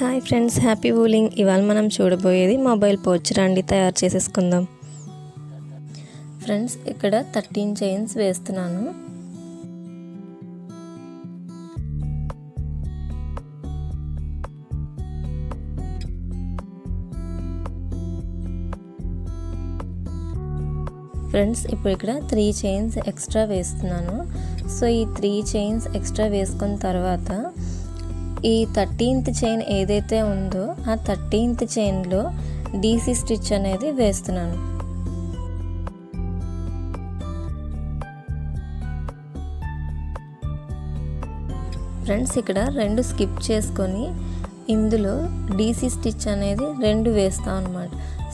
Hi friends happy వూలింగ్ ఇవాళ మనం చూడబోయేది మొబైల్ పౌచ్ రండి తయారు చేసేసుకుందాం. ఫ్రెండ్స్ ఇక్కడ థర్టీన్ చైన్స్ వేస్తున్నాను. ఫ్రెండ్స్ ఇప్పుడు ఇక్కడ త్రీ చైన్స్ ఎక్స్ట్రా వేస్తున్నాను. సో ఈ త్రీ చైన్స్ ఎక్స్ట్రా వేసుకున్న తర్వాత ఈ థర్టీన్త్ చైన్ ఏదైతే ఉందో ఆ థర్టీన్త్ చైన్లో డీసీ స్టిచ్ అనేది వేస్తున్నాను. ఫ్రెండ్స్ ఇక్కడ రెండు స్కిప్ చేసుకొని ఇందులో డీసీ స్టిచ్ అనేది రెండు వేస్తాం అనమాట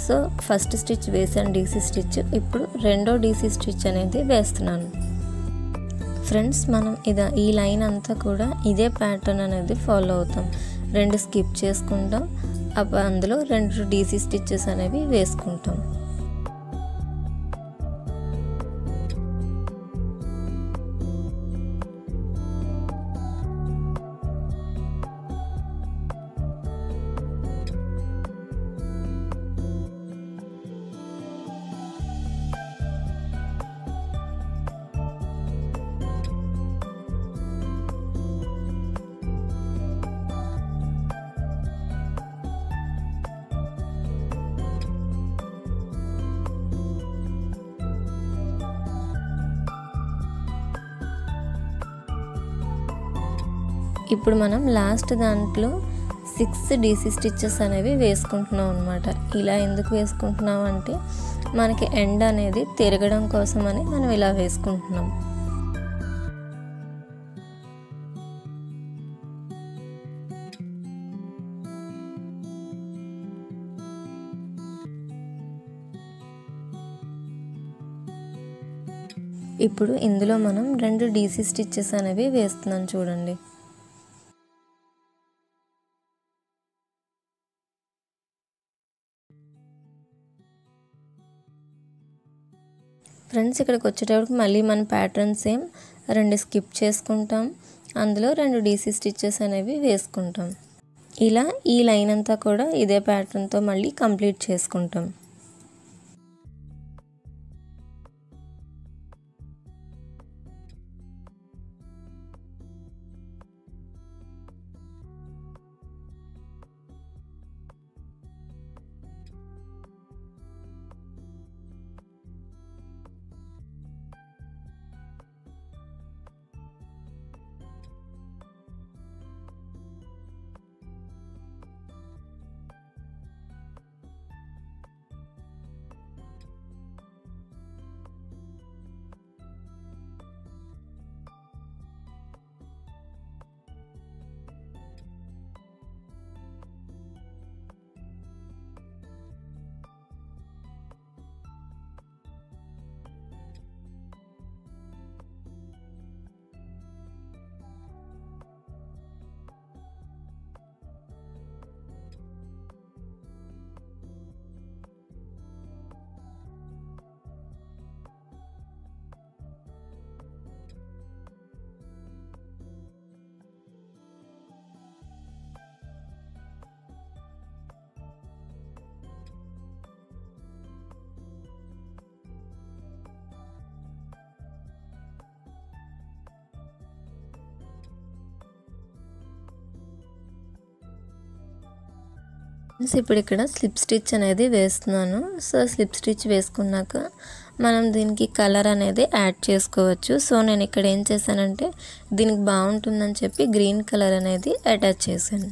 సో ఫస్ట్ స్టిచ్ వేసాను డీసీ స్టిచ్. ఇప్పుడు రెండో డీసీ స్టిచ్ అనేది వేస్తున్నాను. ఫ్రెండ్స్ మనం ఇదా ఈ లైన్ అంతా కూడా ఇదే ప్యాటర్న్ అనేది ఫాలో అవుతాం. రెండు స్కిప్ చేసుకుంటాం. అందులో రెండు డీసీ స్టిచ్చెస్ అనేవి వేసుకుంటాం. ఇప్పుడు మనం లాస్ట్ దాంట్లో సిక్స్ డీసీ స్టిచ్చెస్ అనేవి వేసుకుంటున్నాం అనమాట ఇలా ఎందుకు వేసుకుంటున్నాం అంటే మనకి ఎండ్ అనేది తిరగడం కోసం అని మనం ఇలా వేసుకుంటున్నాం. ఇప్పుడు ఇందులో మనం రెండు డీసీ స్టిచ్చెస్ అనేవి వేస్తున్నాం చూడండి. ఫ్రెండ్స్ ఇక్కడికి వచ్చేటప్పటికి మళ్ళీ మన ప్యాటర్న్ సేమ్ రెండు స్కిప్ చేసుకుంటాం. అందులో రెండు డీసీ స్టిచ్చెస్ అనేవి వేసుకుంటాం. ఇలా ఈ లైన్ అంతా కూడా ఇదే ప్యాటర్న్తో మళ్ళీ కంప్లీట్ చేసుకుంటాం. ఇప్పుడు ఇక్కడ స్లిప్ స్టిచ్ అనేది వేస్తున్నాను. సో స్లిప్ స్టిచ్ వేసుకున్నాక మనం దీనికి కలర్ అనేది యాడ్ చేసుకోవచ్చు. సో నేను ఇక్కడ ఏం చేశానంటే దీనికి బాగుంటుందని చెప్పి గ్రీన్ కలర్ అనేది అటాచ్ చేశాను.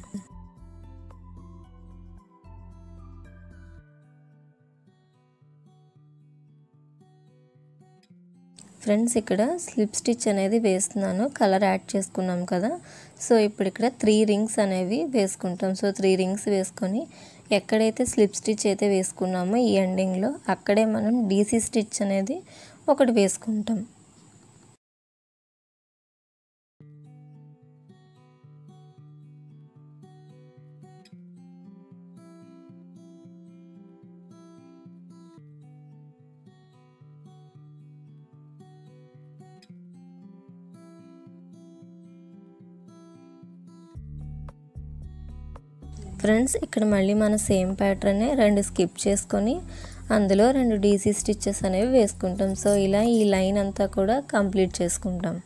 ఫ్రెండ్స్ ఇక్కడ స్లిప్ స్టిచ్ అనేది వేస్తున్నాను. కలర్ యాడ్ చేసుకున్నాం కదా. సో ఇప్పుడు ఇక్కడ త్రీ రింగ్స్ అనేవి వేసుకుంటాం. సో త్రీ రింగ్స్ వేసుకొని ఎక్కడైతే స్లిప్ స్టిచ్ అయితే వేసుకున్నామో ఈ ఎండింగ్లో అక్కడే మనం డీసీ స్టిచ్ అనేది ఒకటి వేసుకుంటాం. ఫ్రెండ్స్ ఇక్కడ మళ్ళీ మన సేమ్ ప్యాటర్నే రెండు స్కిప్ చేసుకొని అందులో రెండు డీసీ స్టిచ్చెస్ అనేవి వేసుకుంటాం. సో ఇలా ఈ లైన్ అంతా కూడా కంప్లీట్ చేసుకుంటాం.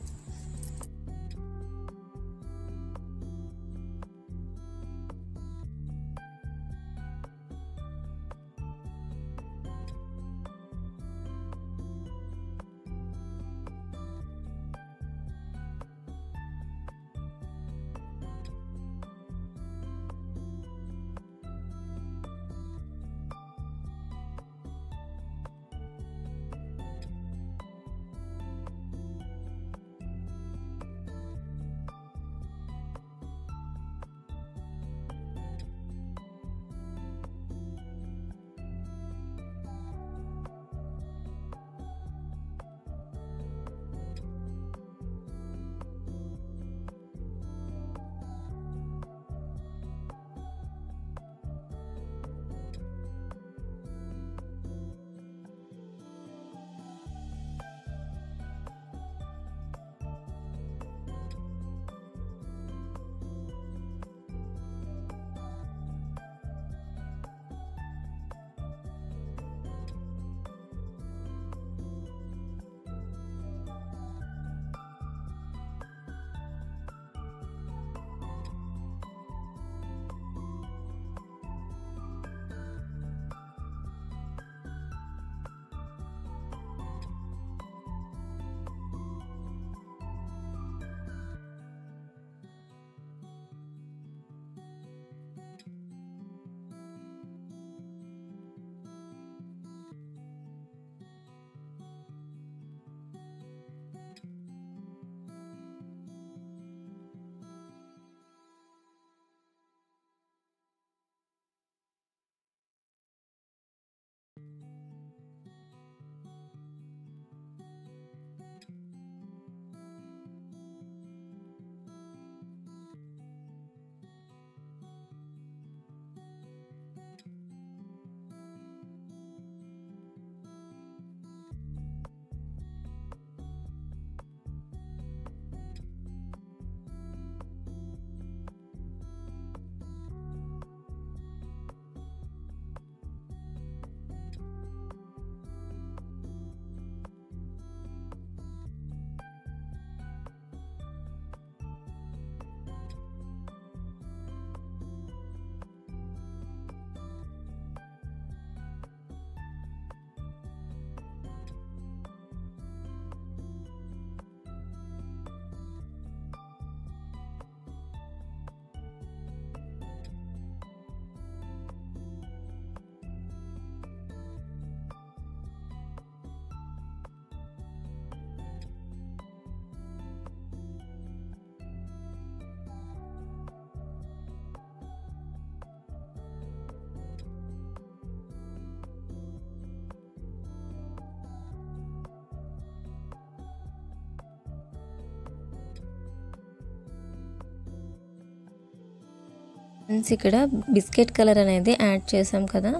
ఫ్రెండ్స్ ఇక్కడ బిస్కెట్ కలర్ అనేది యాడ్ చేసాం కదా.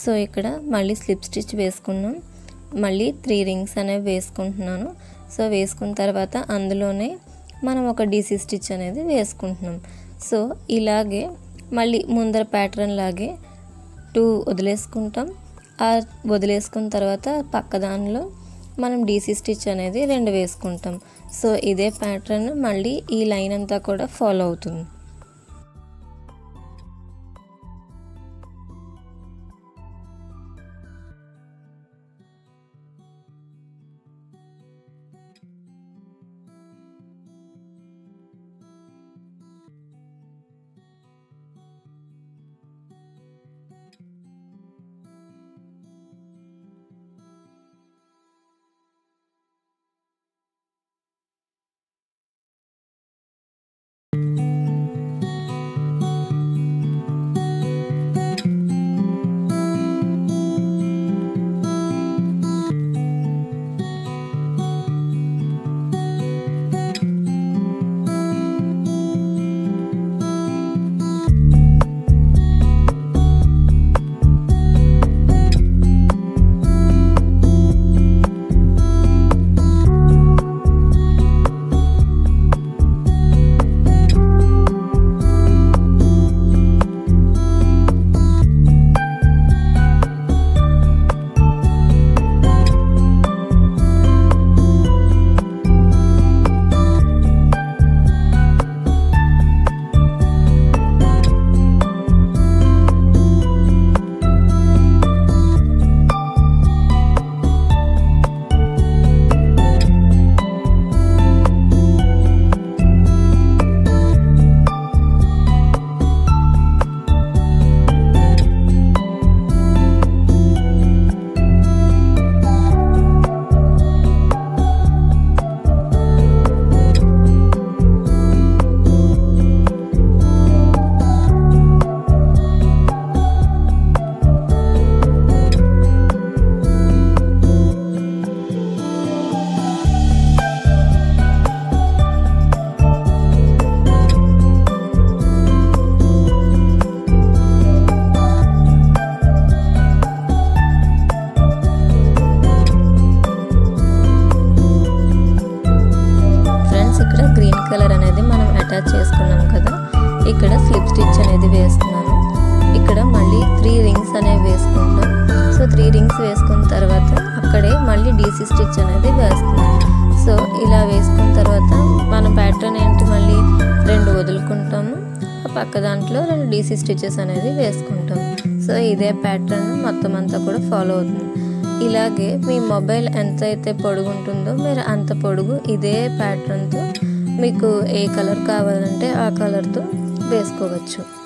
సో ఇక్కడ మళ్ళీ స్లిప్ స్టిచ్ వేసుకున్నాం. మళ్ళీ త్రీ రింగ్స్ అనేవి వేసుకుంటున్నాను. సో వేసుకున్న తర్వాత అందులోనే మనం ఒక డీసీ స్టిచ్ అనేది వేసుకుంటున్నాం. సో ఇలాగే మళ్ళీ ముందర ప్యాటర్న్ లాగే టూ వదిలేసుకుంటాం. ఆ వదిలేసుకున్న తర్వాత పక్క దానిలో మనం డీసీ స్టిచ్ అనేది రెండు వేసుకుంటాం. సో ఇదే ప్యాటర్న్ మళ్ళీ ఈ లైన్ అంతా కూడా ఫాలో అవుతుంది. అటాచ్ చేసుకున్నాం కదా. ఇక్కడ స్లిప్ స్టిచ్ అనేది వేస్తున్నాను. ఇక్కడ మళ్ళీ త్రీ రింగ్స్ అనేవి వేసుకుంటాం సో త్రీ రింగ్స్ వేసుకున్న తర్వాత అక్కడే మళ్ళీ డీసీ స్టిచ్ అనేది వేస్తున్నాం సో ఇలా వేసుకున్న తర్వాత మన ప్యాటర్న్ ఏంటి మళ్ళీ? రెండు వదులుకుంటాము. ఆ పక్క దాంట్లో రెండు డీసీ స్టిచెస్ అనేది వేసుకుంటాం సో ఇదే ప్యాటర్న్ మొత్తం అంతా కూడా ఫాలో అవుతుంది. ఇలాగే మీ మొబైల్ ఎంత అయితే పొడుగు ఉంటుందో మీరు అంత పొడుగు ఇదే ప్యాటర్న్తో మీకు ఏ కలర్ కావాలంటే ఆ కలర్తో వేసుకోవచ్చు.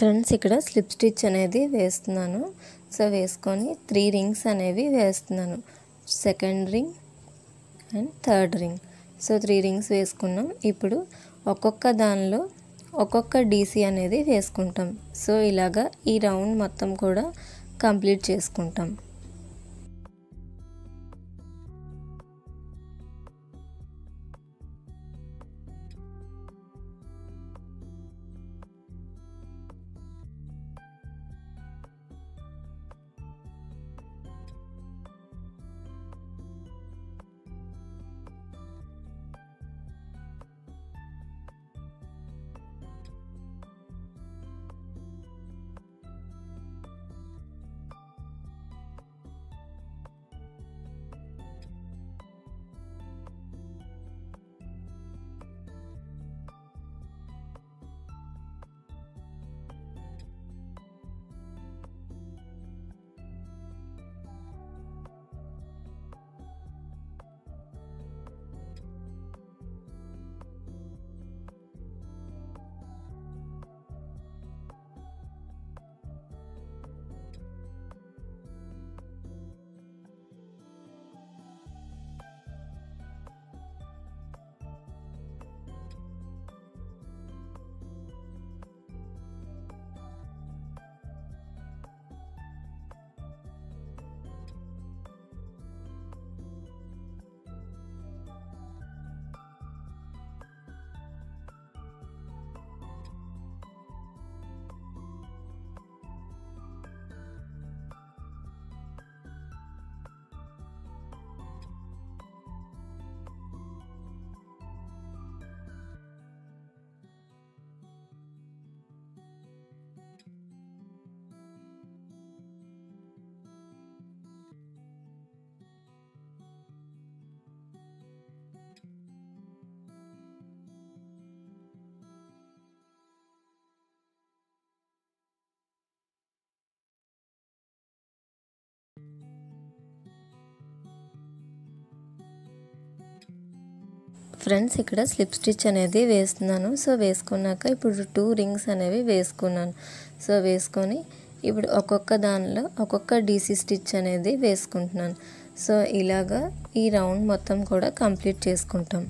ఫ్రెండ్స్ ఇక్కడ స్లిప్ స్టిచ్ అనేది వేస్తున్నాను. సో వేసుకొని త్రీ రింగ్స్ అనేవి వేస్తున్నాను. Second ring and third ring. So three rings వేసుకున్నాం. ఇప్పుడు ఒక్కొక్క దానిలో ఒక్కొక్క డీసీ అనేది వేసుకుంటాం. సో ఇలాగా ఈ రౌండ్ మొత్తం కూడా కంప్లీట్ చేసుకుంటాం. ఫ్రెండ్స్ ఇక్కడ స్లిప్ స్టిచ్ అనేది వేస్తున్నాను. సో వేసుకున్నాక ఇప్పుడు టూ రింగ్స్ అనేవి వేసుకున్నాను. సో వేసుకొని ఇప్పుడు ఒక్కొక్క దానిలో ఒక్కొక్క డీసీ స్టిచ్ అనేది వేసుకుంటున్నాను. సో ఇలాగా ఈ రౌండ్ మొత్తం కూడా కంప్లీట్ చేసుకుంటాం.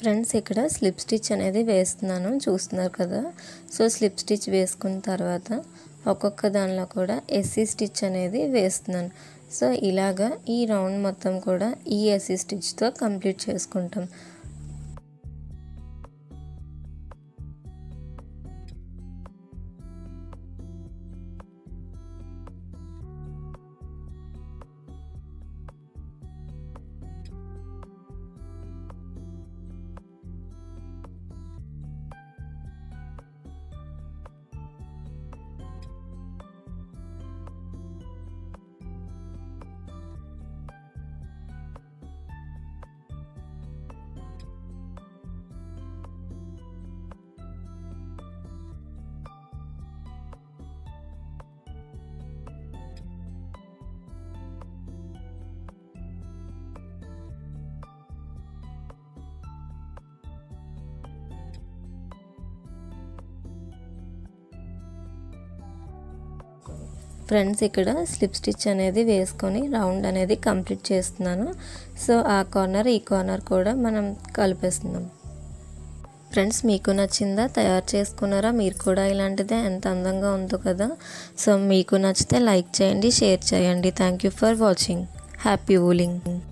ఫ్రెండ్స్ ఇక్కడ స్లిప్ స్టిచ్ అనేది వేస్తున్నాను. చూస్తున్నారు కదా? సో స్లిప్ స్టిచ్ వేసుకున్న తర్వాత ఒక్కొక్క దానిలో కూడా ఎస్సీ స్టిచ్ అనేది వేస్తున్నాను. సో ఇలాగా ఈ రౌండ్ మొత్తం కూడా ఈ ఎస్సీ స్టిచ్తో కంప్లీట్ చేసుకుంటాం. ఫ్రెండ్స్ ఇక్కడ స్లిప్ స్టిచ్ అనేది వేసుకొని రౌండ్ అనేది కంప్లీట్ చేస్తున్నాను. సో ఆ కార్నర్ ఈ కార్నర్ కూడా మనం కలిపేస్తున్నాం. ఫ్రెండ్స్ మీకు నచ్చిందా? తయారు చేసుకున్నారా? మీరు కూడా ఇలాంటిదే. ఎంత అందంగా ఉందో కదా. సో మీకు నచ్చితే లైక్ చేయండి షేర్ చేయండి. Thank you for watching happy wooling